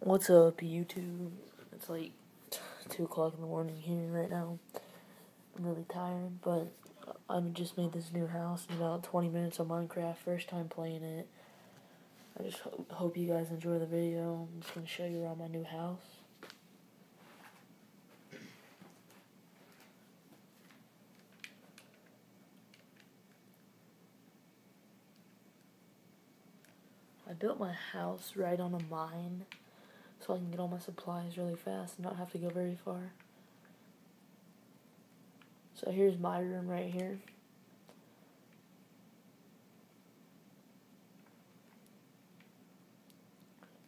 What's up, YouTube? It's like 2 o'clock in the morning here right now. I'm really tired, but I just made this new house in about 20 minutes on Minecraft. First time playing it. I just ho hope you guys enjoy the video. I'm just going to show you around my new house. I built my house right on a mine so I can get all my supplies really fast and not have to go very far. So here's my room right here.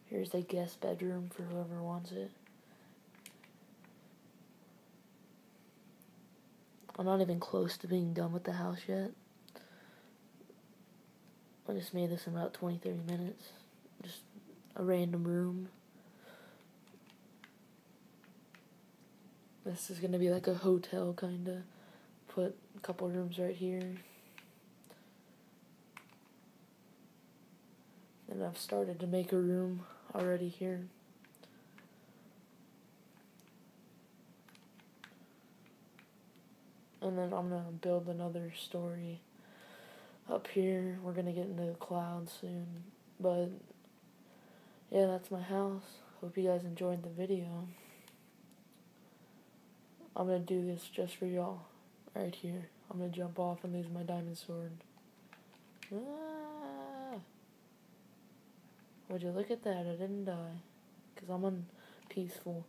Here's a guest bedroom for whoever wants it. I'm not even close to being done with the house yet. I just made this in about 20 30 minutes. Just a random room. This is gonna be like a hotel kinda. Put a couple rooms right here. And I've started to make a room already here. And then I'm gonna build another story up here. We're gonna get into the clouds soon. But yeah, that's my house. Hope you guys enjoyed the video. I'm gonna do this just for y'all. Right here. I'm gonna jump off and lose my diamond sword. Ah! Would you look at that? I didn't die. Because I'm on peaceful.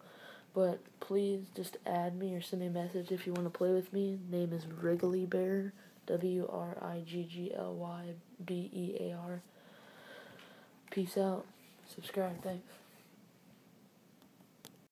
But please just add me or send me a message if you want to play with me. Name is Wriggly Bear. W R I G G L Y B E A R. Peace out. Subscribe. Thanks.